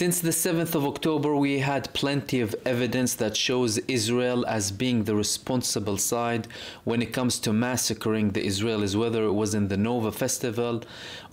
Since the 7th of October, we had plenty of evidence that shows Israel as being the responsible side when it comes to massacring the Israelis, whether it was in the Nova Festival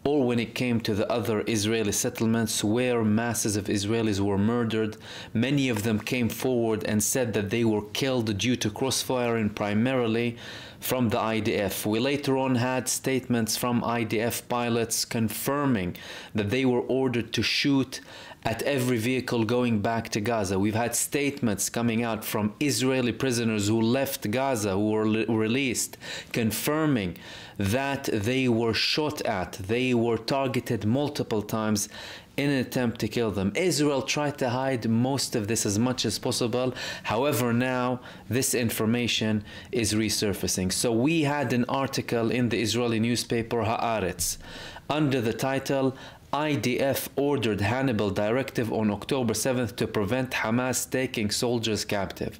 or when it came to the other Israeli settlements where masses of Israelis were murdered. Many of them came forward and said that they were killed due to crossfiring primarily from the IDF. We later on had statements from IDF pilots confirming that they were ordered to shoot at every vehicle going back to Gaza. We've had statements coming out from Israeli prisoners who left Gaza, who were released, confirming that they were shot at, they were targeted multiple times in an attempt to kill them. Israel tried to hide most of this as much as possible. However, now this information is resurfacing. So we had an article in the Israeli newspaper Haaretz under the title IDF ordered Hannibal directive on October 7th to prevent Hamas taking soldiers captive.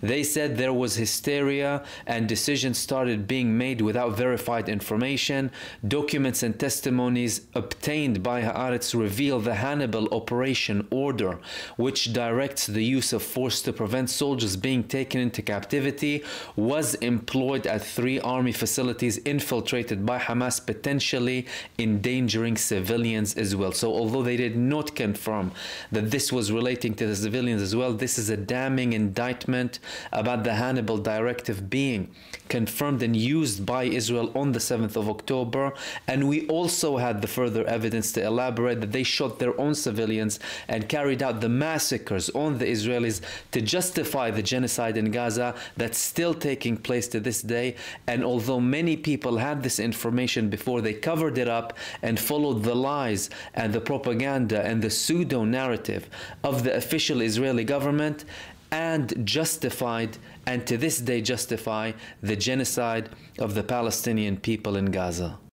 They said there was hysteria and decisions started being made without verified information. Documents and testimonies obtained by Haaretz reveal the Hannibal operation order, which directs the use of force to prevent soldiers being taken into captivity, was employed at three army facilities infiltrated by Hamas, potentially endangering civilians as well. So, although they did not confirm that this was relating to the civilians as well, this is a damning indictment about the Hannibal Directive being confirmed and used by Israel on the 7th of October. And we also had the further evidence to elaborate that they shot their own civilians and carried out the massacres on the Israelis to justify the genocide in Gaza that's still taking place to this day. And although many people had this information before, they covered it up and followed the lies and the propaganda and the pseudo narrative of the official Israeli government and justified and to this day justify the genocide of the Palestinian people in Gaza.